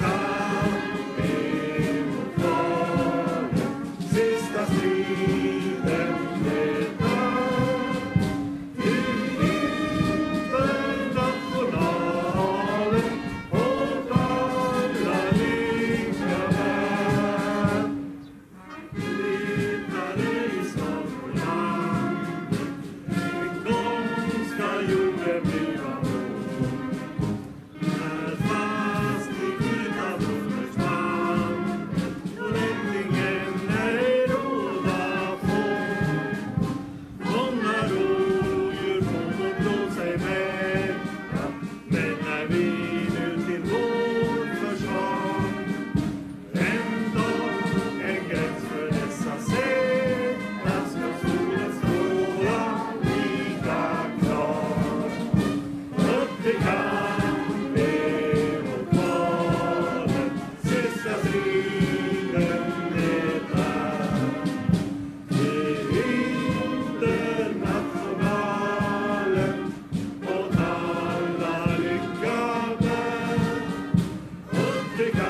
Come before them, sister, see them. Pick up.